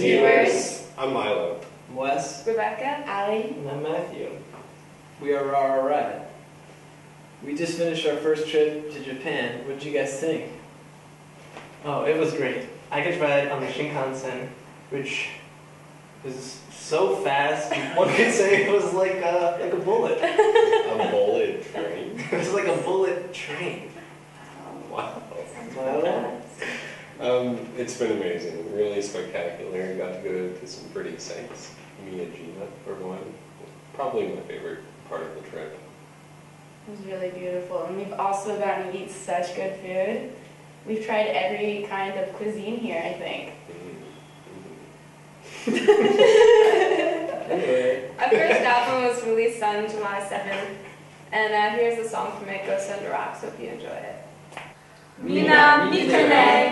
viewers. I'm Milo. I'm Wes. Rebecca, Allie. And I'm Matthew. We are Ra Ra Riot. We just finished our first trip to Japan. What did you guys think? Oh, it was great. I could ride on the Shinkansen, which was so fast. One could say it was like a, like a bullet. A bullet train. It was like a bullet train. Wow. Milo? It's been amazing. Really spectacular. Got to go to some pretty sights. Miyajima, for one. Probably my favorite part of the trip. It was really beautiful. And we've also gotten to eat such good food. We've tried every kind of cuisine here, I think. Anyway, Our first album was released on July 7th, and uh, here's a song from it, Ghost Under Rocks. Hope you enjoy it. Mina Mitane.